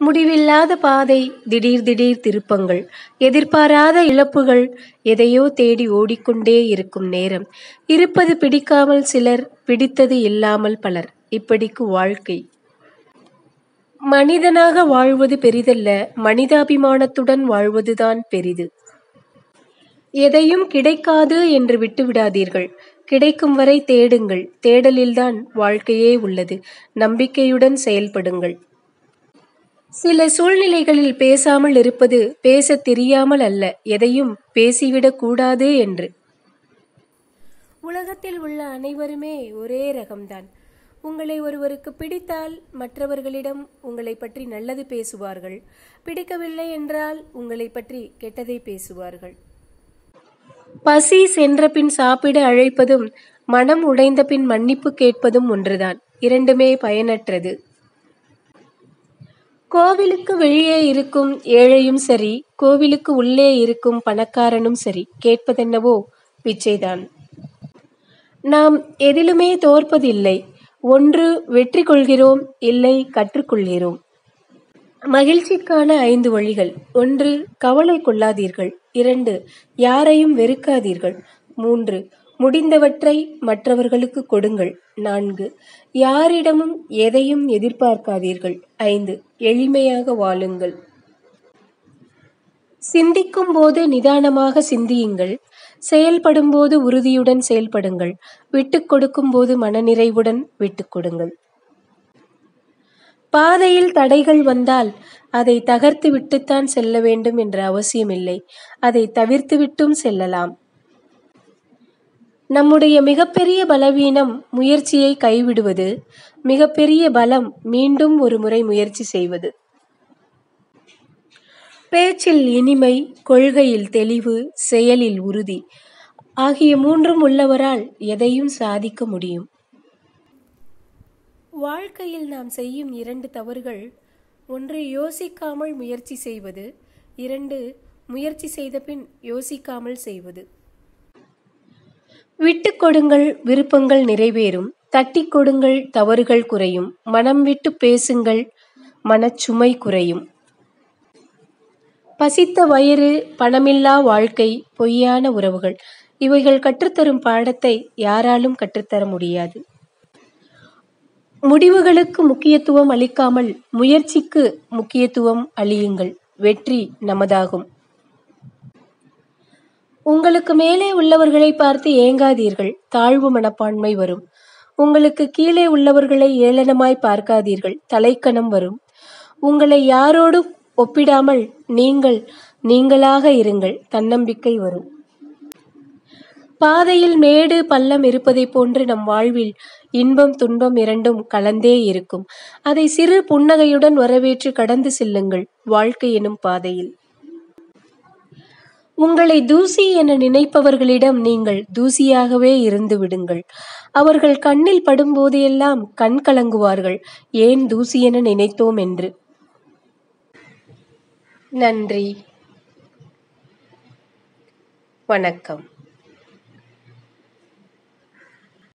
முடிவில்லாத பாதை திடீர் திடீர் திருப்பங்கள் எதிர்பாராத இழப்புகள் எதையோ தேடி ஓடிக்கொண்டே இருக்கும் நேரம். இருப்பது பிடிக்காமல் சிலர் பிடித்தது இல்லாமல் பலர். இப்படிக்கு வாழ்க்கை. மனிதனாக வாழ்வது பெரிதல்ல மனிதாபிமானத்துடன் வாழ்வதுதான் பெரிது. எதையும் கிடைக்காது என்று விட்டுவிடாதீர்கள். கிடைக்கும் வரை தேடுங்கள். தேடலில்தான் வாழ்க்கையே உள்ளது. நம்பிக்கையுடன் செயல்படுங்கள். சில சூழ்நிலைகளில் பேசாமல் இருப்பது பேசத் தெரியாமல் அல்ல எதையும் பேசிவிடக் கூடாது என்று. உலகத்தில் உள்ள அனைவருமே ஒரே ரகம்தான். உங்களை ஒருவருக்கு பிடித்தால் மற்றவர்களிடம் உங்களை பற்றி நல்லது பேசுவார்கள். பிடிக்கவில்லை என்றால் உங்களை பற்றி கெட்டதை பேசுவார்கள். பசி சென்ற பின் சாப்பிட அழைப்பதும் மனம் உடைந்த பின் மன்னிப்பு கேட்பதும் ஒன்றுதான். இரண்டுமே பயனற்றது. கோவிலுக்கு வெளியே இருக்கும் ஏழையும் சரி கோவிலுக்கு உள்ளே இருக்கும் பணக்காரனும் சரி கேட்பதென்னவோ? பிச்சைதான். நாம் எதிலுமே தோற்பதில்லை. ஒன்று வெற்றி கொள்கிறோம் இல்லை கற்றுக்கொள்கிறோம் மகிழ்ச்சிக்கான ஐந்து வழிகள். ஒன்று கவலை கொள்ளாதீர்கள். இரண்டு யாரையும் வெறுக்காதீர்கள். மூன்று முடிந்தவற்றை மற்றவர்களுக்கு கொடுங்கள். நான்கு யாரிடமும் எதையும் எதிர்பார்க்காதீர்கள். ஐந்து எளிமையாக வாழுங்கள். சிந்திக்கும் போது நிதானமாக சிந்தியுங்கள். செயல்படும் போது உறுதியுடன் செயல்படுங்கள். விட்டுக் கொடுக்கும் போது மனநிறைவுடன் விட்டுக் கொடுங்கள். பாதையில் தடைகள் வந்தால் அதை தகர்த்து விட்டுத்தான் செல்ல வேண்டும் என்ற அவசியமில்லை. அதை தவிர்த்துவிட்டும் செல்லலாம். நம்முடைய மிகப்பெரிய பலவீனம் முயற்சியை கைவிடுவது மிகப்பெரிய பலம் மீண்டும் ஒரு முறை முயற்சி செய்வது. பேச்சில் இனிமை கொள்கையில் தெளிவு செயலில் உறுதி ஆகிய மூன்றும் உள்ளவரால் எதையும் சாதிக்க முடியும். வாழ்க்கையில் நாம் செய்யும் இரண்டு தவறுகள் ஒன்று யோசிக்காமல் முயற்சி செய்வது இரண்டு முயற்சி செய்த பின் யோசிக்காமல் செய்வது. விட்டு கொடுங்கள் விருப்பங்கள் நிறைவேறும். தட்டி கொடுங்கள் தவறுகள் குறையும். மனம் விட்டு பேசுங்கள் மனச்சுமை குறையும். பசித்த வயிறு பணமில்லா வாழ்க்கை பொய்யான உறவுகள். இவைகள் கற்றுத்தரும் பாடத்தை யாராலும் கற்றுத்தர முடியாது. முடிவுகளுக்கு முக்கியத்துவம் அளிக்காமல் முயற்சிக்கு முக்கியத்துவம் அளியுங்கள். வெற்றி நமதாகும். உங்களுக்கு மேலே உள்ளவர்களை பார்த்து ஏங்காதீர்கள். தாழ்வு மனப்பான்மை வரும். உங்களுக்கு கீழே உள்ளவர்களை ஏளனமாய் பார்க்காதீர்கள். தலைக்கணம் வரும். உங்களை யாரோடும் ஒப்பிடாமல் நீங்கள் நீங்களாக இருங்கள். தன்னம்பிக்கை வரும். பாதையில் மேடு பள்ளம் இருப்பதை போன்று நம் வாழ்வில் இன்பம் துன்பம் இரண்டும் கலந்தே இருக்கும். அதை சிறு புன்னகையுடன் வரவேற்று கடந்து செல்லுங்கள். வாழ்க்கை எனும் பாதையில். உங்களை தூசி என நினைப்பவர்களிடம் நீங்கள் தூசியாகவே இருந்து விடுங்கள். அவர்கள் கண்ணில் படும்போதெல்லாம் கண் கலங்குவார்கள். ஏன் தூசி என நினைத்தோம் என்று? நன்றி. வணக்கம்.